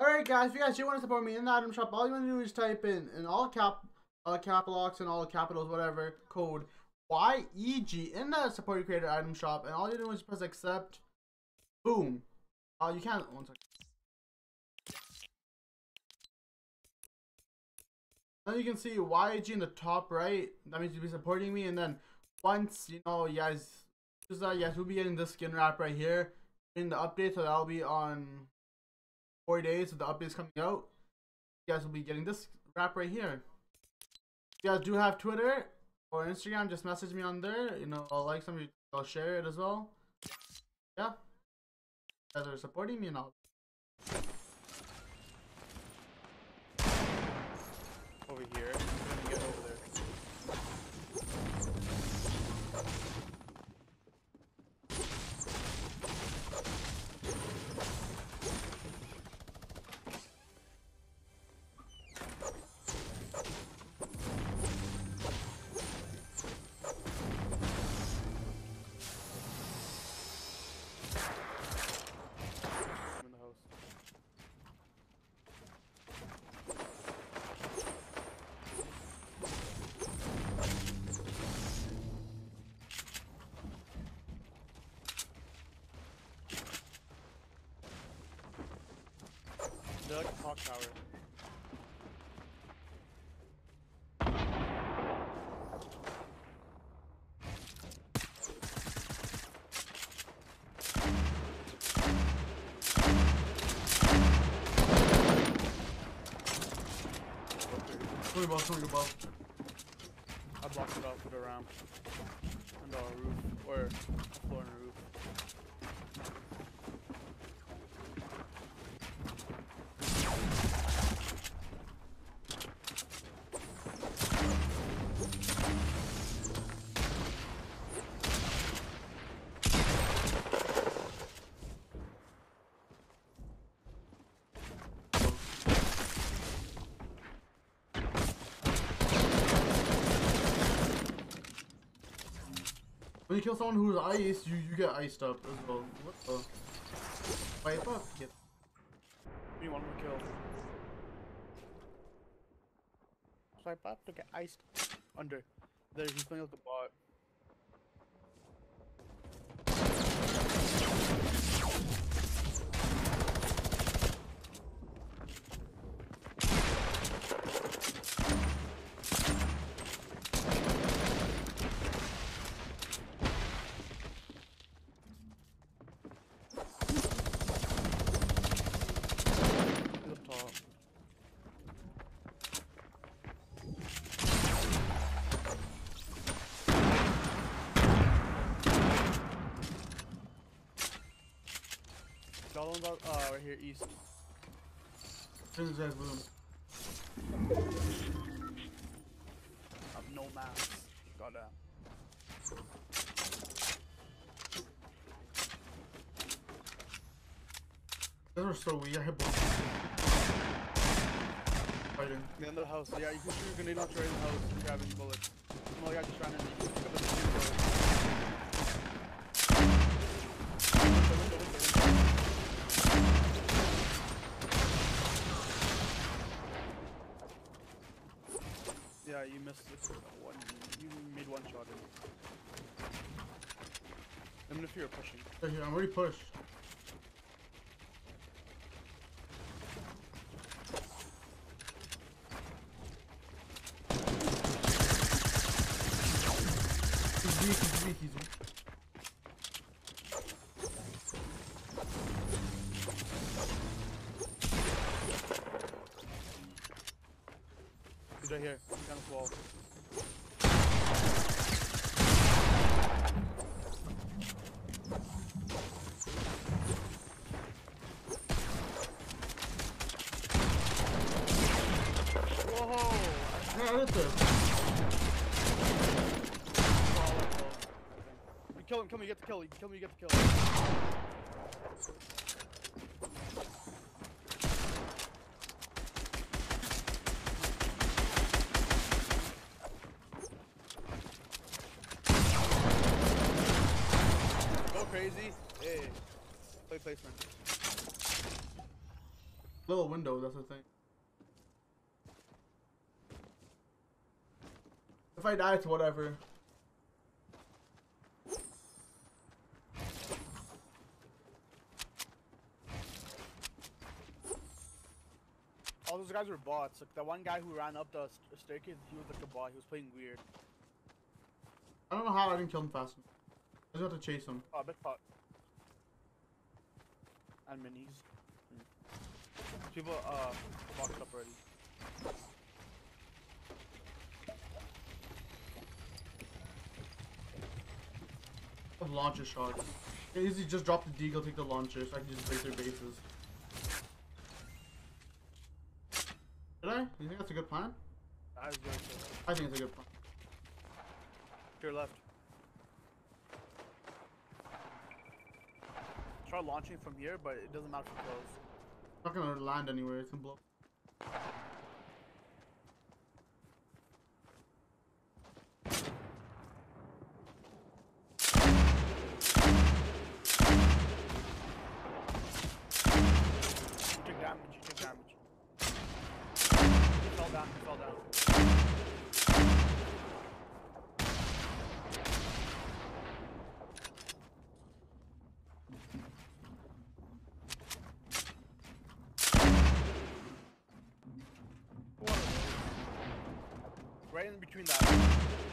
Alright guys, if you guys do want to support me in the item shop, all you want to do is type in, in all cap, uh, cap locks and all capitals, whatever, code YEG in the support your creator item shop, and all you do is press accept. Boom. Uh, you can't, one second. Then you can see YG in the top right. That means you'll be supporting me. And then once, you know, you guys use that, yes, we'll be getting this skin wrap right here in the update. So that'll be on four days. So the update's coming out. You guys will be getting this wrap right here. If you guys do have Twitter or Instagram, just message me on there. You know, I'll like somebody, I'll share it as well. Yeah. You guys are supporting me and all. Clock tower. About, sorry about. I blocked it off with a ramp and a roof, or a floor and a roof. When you kill someone who's iced, you, you get iced up as well. What the? Wipe up? Get We need one more kill. Swipe up to get iced under. There, he's playing with the bot. He's up top. Got uh right here east. in his head room. Have no maps. Goddamn. Those are so weak. I hit both. Fighting. In the other house. Yeah, you can shoot your grenade launcher in the house and grab his bullets. Other guy just ran in. Pick up shooting bullet. You missed it. One, you made one shot in. Even if you're pushing. Right I'm already pushed. He's weak, he's weak, he's weak. He's right here. He's on this wall. Whoa! Hit. You kill him, kill me, you get the kill. You kill me, you get the kill. Go crazy. Hey. Play placement. Little window, that's the thing. If I die, it's whatever. All those guys were bots. Like the one guy who ran up the st- staircase, he was like a bot. He was playing weird. I don't know how I didn't kill him fast enough. I just have to chase him. Oh, big pot. And minis. Mm. People uh boxed up already. I have launcher shots. I can easily just drop the deagle, take the launcher, so I can just break their bases. Did I? You think that's a good plan? That is good. so- I think it's a good plan. To your left. Try launching from here, but it doesn't matter for close. It's not gonna land anywhere, it's gonna blow. Right in between that.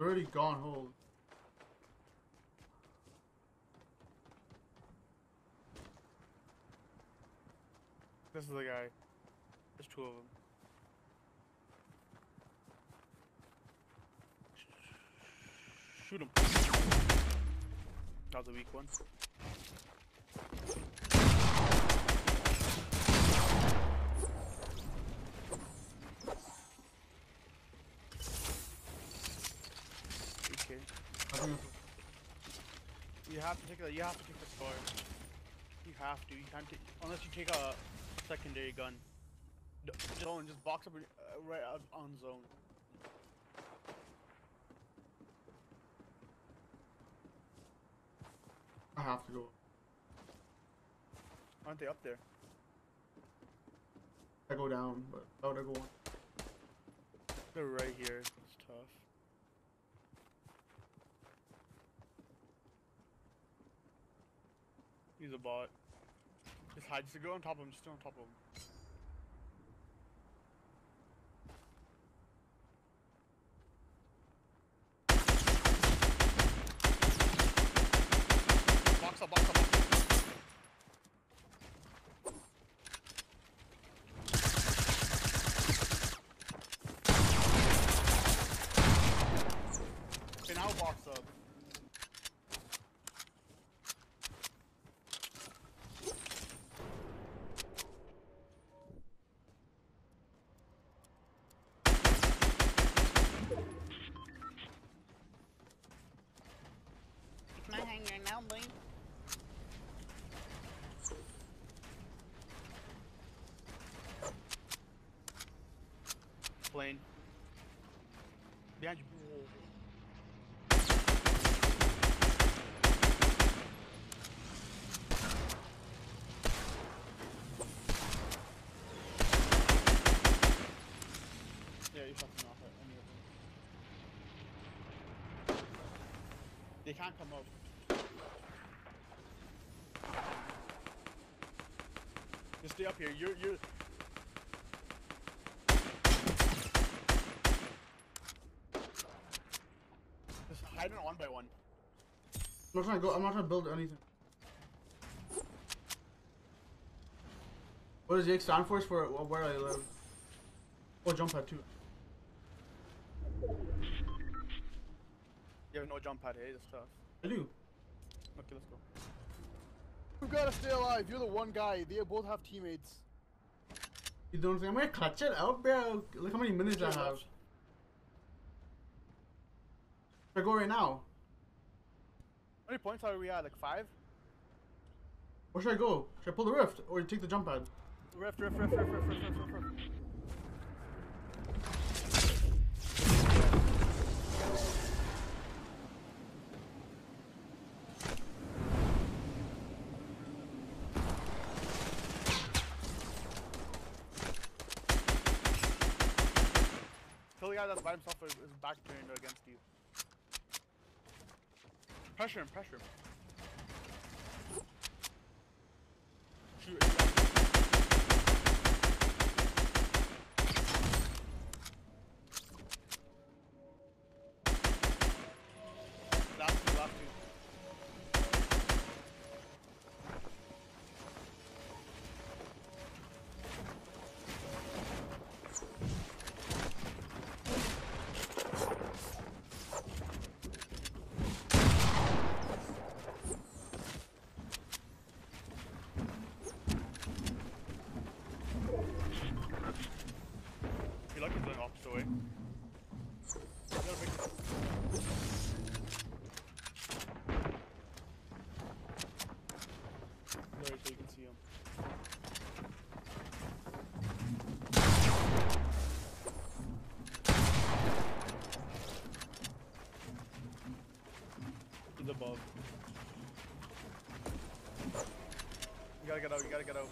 Already gone, hold. This is the guy. There's two of them. Shoot him. That was a weak one. Okay. I think it's, You have to take the you have to take the score. You have to. You can't take unless you take a secondary gun. Zone, just box up uh, right out on zone. I have to go. Aren't they up there? I go down, but how would I go on? They're right here. It's tough. He's a bot. Just hide. Just go on top of him. Just go on top of him. Box up, box up, box up. Okay, now box up. It's my hangar. Plane. Behind you. Yeah, you shot them off at any of them. They can't come up. Just stay up here. You're you're just hide it one by one. I'm not trying to go. I'm not trying to build anything. What does the X stand for? For uh, where I live. Oh, jump pad too. You have no jump pad, hey, this stuff. I do. Okay, let's go. You gotta stay alive. You're the one guy. They both have teammates. You don't think I'm gonna clutch it out, bro? Look how many minutes I have. I go right now. How many points are we at? Like five? Where should I go? Should I pull the rift or take the jump pad? Rift, rift, rift, rift, rift, rift, rift, rift. rift. Guy that's by himself is, is back turned against you. Pressure him, pressure him. Shoot above. You gotta get out, you gotta get out.